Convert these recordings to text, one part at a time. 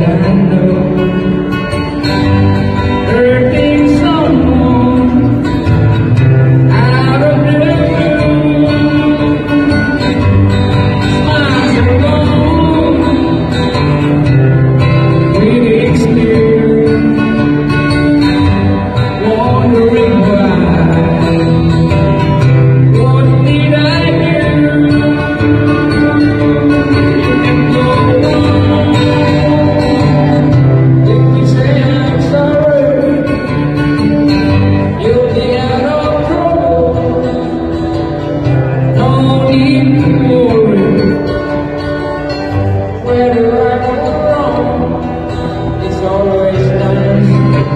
Shananda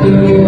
you.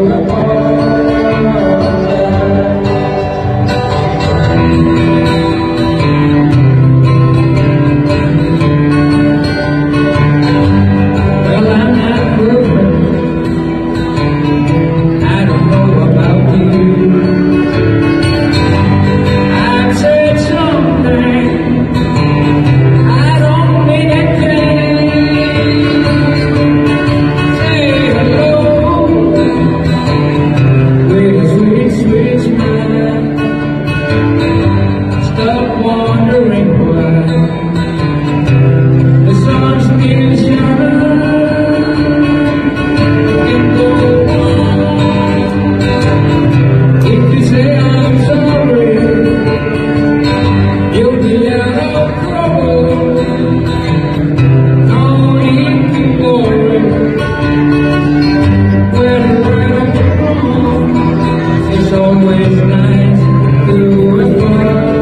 tonight, the world.